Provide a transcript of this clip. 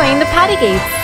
showing the patty gates.